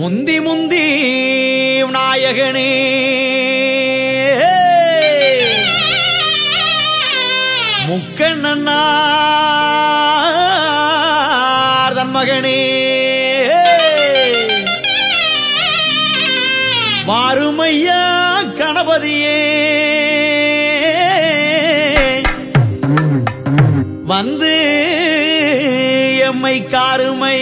முந்தி முந்தி நாயகனே முக்கண்ணனார் தன் மகனே வாருமையா கணபதியே. வந்து எம்மை காருமை